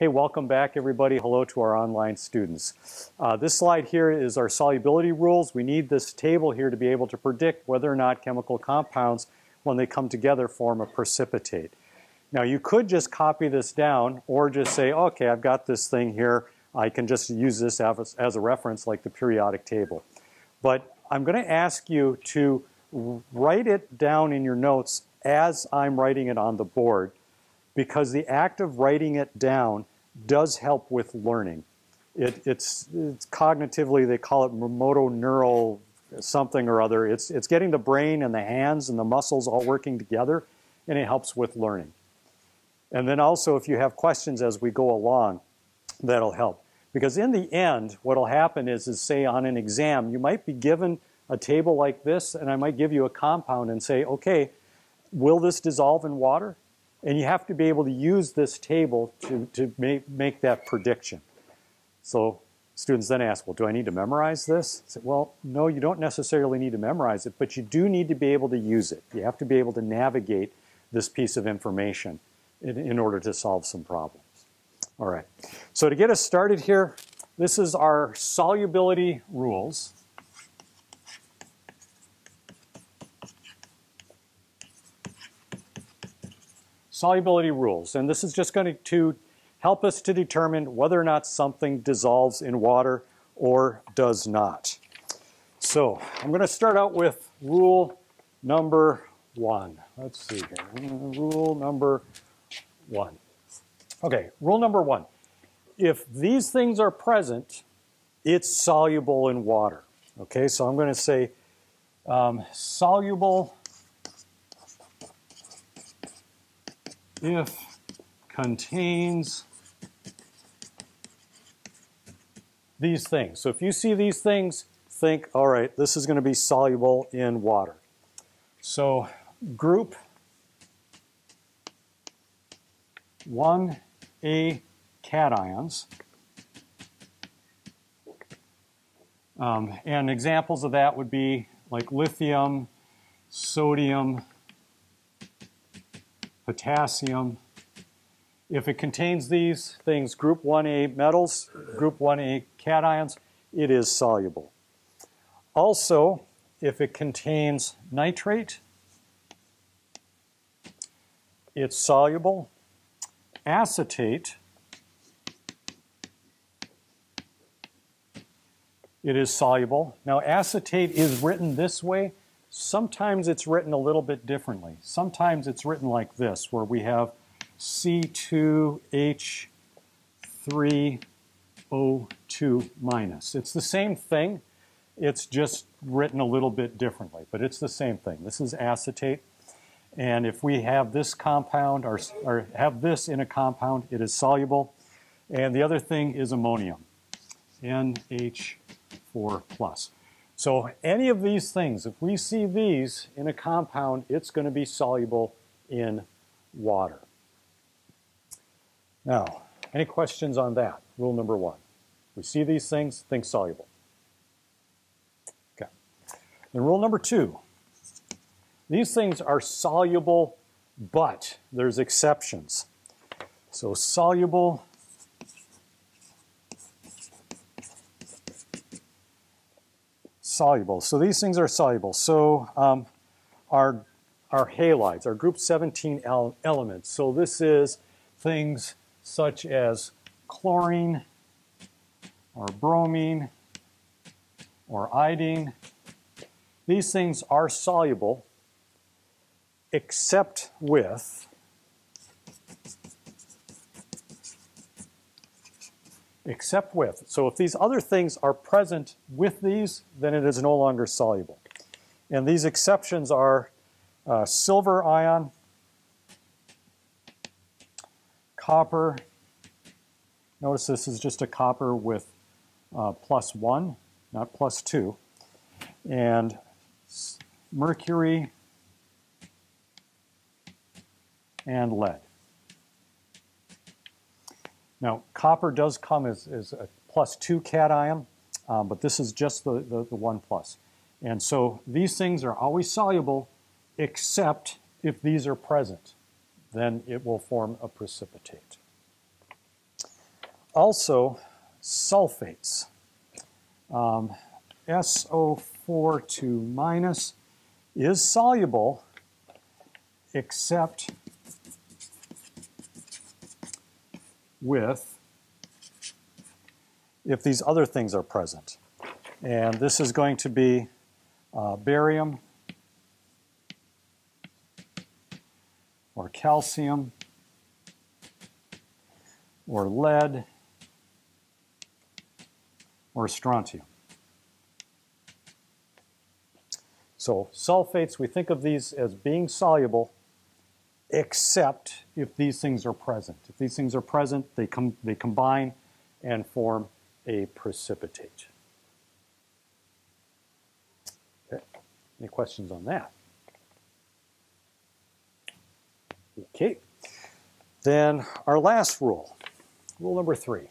Hey, welcome back everybody. Hello to our online students. Uh, this slide here is our solubility rules. We need this table here to be able to predict whether or not chemical compounds, when they come together, form a precipitate. Now you could just copy this down or just say, okay, I've got this thing here. I can just use this as, as a reference like the periodic table. But I'm going to ask you to write it down in your notes as I'm writing it on the board because the act of writing it down does help with learning. It, it's, it's, cognitively, they call it motor neural something or other. It's, it's getting the brain and the hands and the muscles all working together, and it helps with learning. And then also, if you have questions as we go along, that'll help. Because in the end, what will happen is, is, say on an exam, you might be given a table like this, and I might give you a compound and say, okay, will this dissolve in water? And you have to be able to use this table to, to make, make that prediction. So students then ask, well, do I need to memorize this? I say, well, no, you don't necessarily need to memorize it, but you do need to be able to use it. You have to be able to navigate this piece of information in, in order to solve some problems. All right, so to get us started here, this is our solubility rules. Solubility rules. And this is just going to help us to determine whether or not something dissolves in water or does not. So I'm going to start out with rule number one. Let's see here. Rule number one. Okay, rule number one. If these things are present, it's soluble in water. Okay, so I'm going to say um, soluble if contains these things. So if you see these things, think, all right, this is going to be soluble in water. So group 1A cations. Um, and examples of that would be like lithium, sodium, potassium. If it contains these things, group 1A metals, group 1A cations, it is soluble. Also, if it contains nitrate, it's soluble. Acetate, it is soluble. Now acetate is written this way Sometimes it's written a little bit differently. Sometimes it's written like this, where we have C2H3O2 minus. It's the same thing. It's just written a little bit differently, but it's the same thing. This is acetate. And if we have this compound, or, or have this in a compound, it is soluble. And the other thing is ammonium, NH4 plus. So any of these things, if we see these in a compound, it's going to be soluble in water. Now, any questions on that? Rule number one. We see these things, think soluble. Okay. Then rule number two. These things are soluble, but there's exceptions. So soluble soluble. So these things are soluble. So um, our, our halides, our group 17 elements. So this is things such as chlorine or bromine or iodine. These things are soluble except with except with. So if these other things are present with these, then it is no longer soluble. And these exceptions are uh, silver ion, copper. Notice this is just a copper with uh, plus one, not plus two. And mercury and lead. Now, copper does come as, as a plus two cation, um, but this is just the, the, the one plus. And so these things are always soluble except if these are present. Then it will form a precipitate. also, sulfates. Um, SO4 2 minus is soluble except with if these other things are present. And this is going to be uh, barium or calcium or lead or strontium. So sulfates, we think of these as being soluble except if these things are present. If these things are present, they, com they combine and form a precipitate. Okay. Any questions on that? Okay. Then our last rule, rule number three.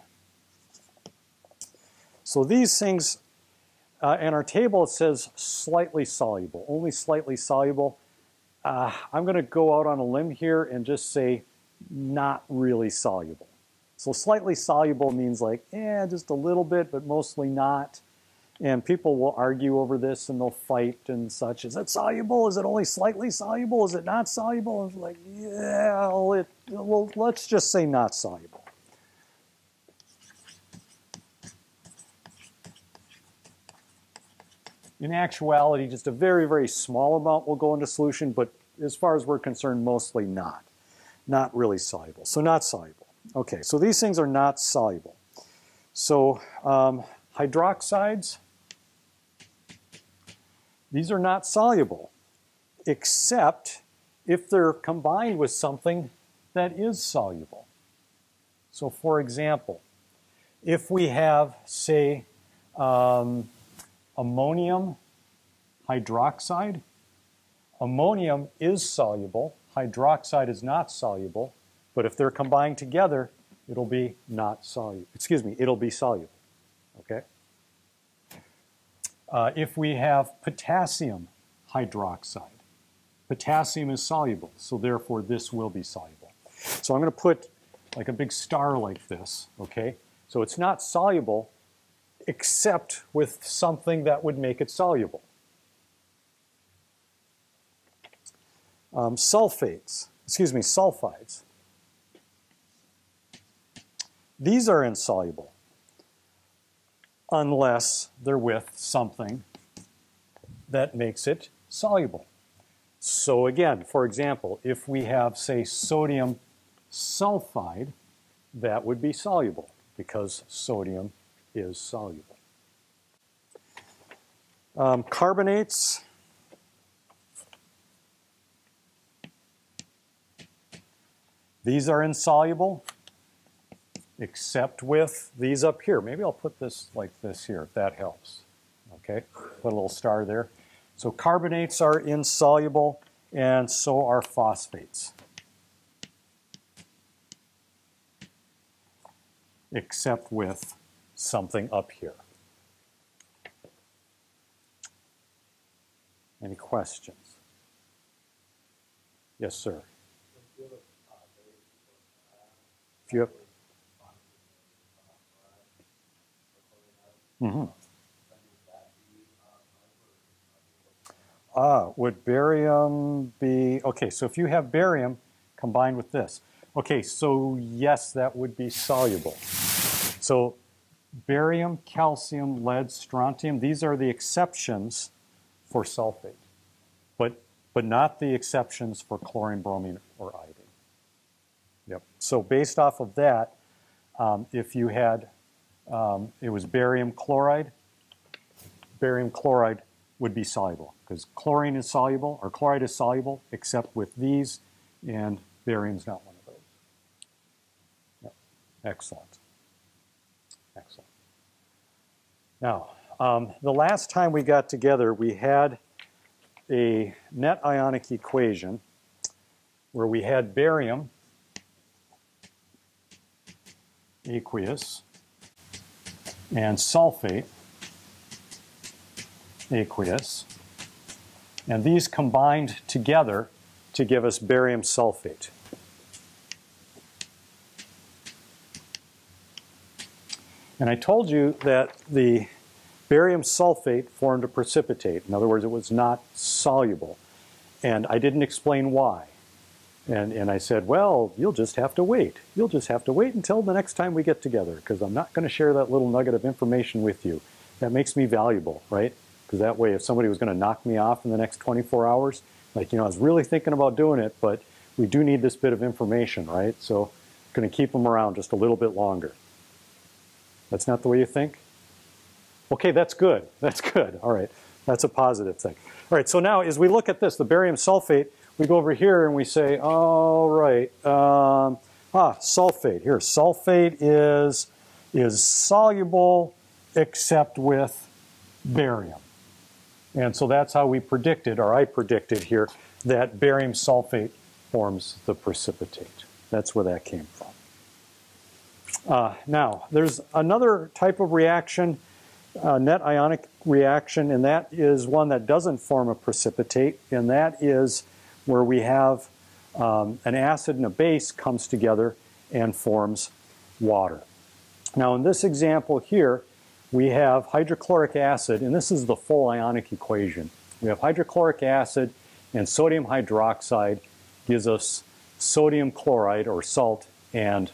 So these things, uh, in our table it says slightly soluble, only slightly soluble. Uh, I'm going to go out on a limb here and just say not really soluble. So slightly soluble means like, yeah, just a little bit, but mostly not. And people will argue over this and they'll fight and such. Is it soluble? Is it only slightly soluble? Is it not soluble? It's like, yeah, it, well, let's just say not soluble. In actuality, just a very, very small amount will go into solution, but as far as we're concerned, mostly not. Not really soluble. So not soluble. Okay, so these things are not soluble. So um, hydroxides, these are not soluble, except if they're combined with something that is soluble. So for example, if we have, say, um, ammonium hydroxide. Ammonium is soluble, hydroxide is not soluble, but if they're combined together, it'll be not soluble. Excuse me, it'll be soluble. Okay? Uh, if we have potassium hydroxide, potassium is soluble, so therefore this will be soluble. So I'm going to put like a big star like this, okay? So it's not soluble, except with something that would make it soluble. Um, sulfates, excuse me, sulfides. These are insoluble unless they're with something that makes it soluble. So again, for example, if we have, say, sodium sulfide, that would be soluble because sodium is soluble. Um, carbonates. These are insoluble, except with these up here. Maybe I'll put this like this here, if that helps. Okay, put a little star there. So carbonates are insoluble, and so are phosphates. Except with something up here. Any questions? Yes, sir. If you have, mm-hmm. Ah, would barium be, okay, so if you have barium combined with this, okay, so yes, that would be soluble. So barium, calcium, lead, strontium, these are the exceptions for sulfate, but, but not the exceptions for chlorine, bromine, or iodine. Yep. So based off of that, um, if you had, um, it was barium chloride, barium chloride would be soluble because chlorine is soluble, or chloride is soluble, except with these, and barium's not one of those. Yep. Excellent. Excellent. Now, um, the last time we got together, we had a net ionic equation where we had barium aqueous and sulfate aqueous. And these combined together to give us barium sulfate. And I told you that the barium sulfate formed a precipitate. In other words, it was not soluble. And I didn't explain why. And, and I said, well, you'll just have to wait. You'll just have to wait until the next time we get together because I'm not going to share that little nugget of information with you. That makes me valuable, right? Because that way, if somebody was going to knock me off in the next 24 hours, like, you know, I was really thinking about doing it, but we do need this bit of information, right? So I'm going to keep them around just a little bit longer. That's not the way you think? Okay, that's good. That's good. All right. That's a positive thing. All right, so now as we look at this, the barium sulfate, we go over here and we say, all right, um, ah, sulfate. Here, sulfate is, is soluble except with barium. And so that's how we predicted, or I predicted here, that barium sulfate forms the precipitate. That's where that came from. Uh, now, there's another type of reaction, uh, net ionic reaction, and that is one that doesn't form a precipitate, and that is where we have um, an acid and a base comes together and forms water. Now, in this example here, we have hydrochloric acid, and this is the full ionic equation. We have hydrochloric acid and sodium hydroxide gives us sodium chloride or salt and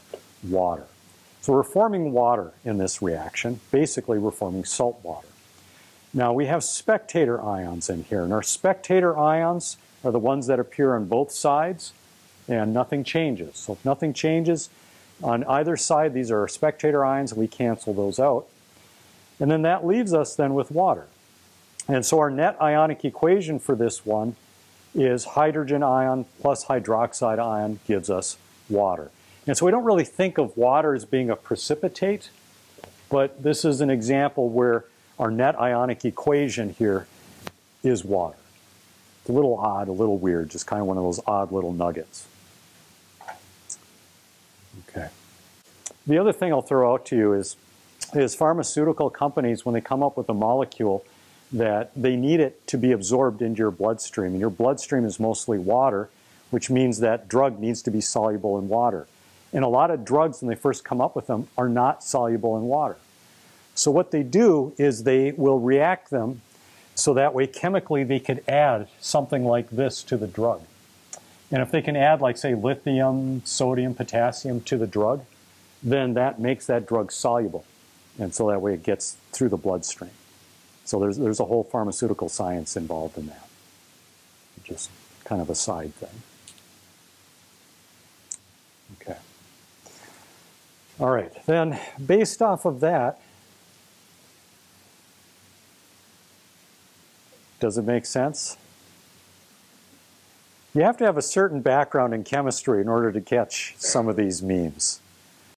water. So we're forming water in this reaction. Basically, we're forming salt water. Now we have spectator ions in here, and our spectator ions are the ones that appear on both sides, and nothing changes. So if nothing changes on either side, these are spectator ions, we cancel those out. And then that leaves us then with water. And so our net ionic equation for this one is hydrogen ion plus hydroxide ion gives us water. And so we don't really think of water as being a precipitate, but this is an example where our net ionic equation here is water. It's a little odd, a little weird, just kind of one of those odd little nuggets. Okay. The other thing I'll throw out to you is is pharmaceutical companies, when they come up with a molecule, that they need it to be absorbed into your bloodstream. And your bloodstream is mostly water, which means that drug needs to be soluble in water. And a lot of drugs, when they first come up with them, are not soluble in water. So what they do is they will react them so that way chemically they could add something like this to the drug. And if they can add, like, say, lithium, sodium, potassium to the drug, then that makes that drug soluble. And so that way it gets through the bloodstream. So there's, there's a whole pharmaceutical science involved in that. Just kind of a side thing. Okay. All right, then based off of that, does it make sense? You have to have a certain background in chemistry in order to catch some of these memes.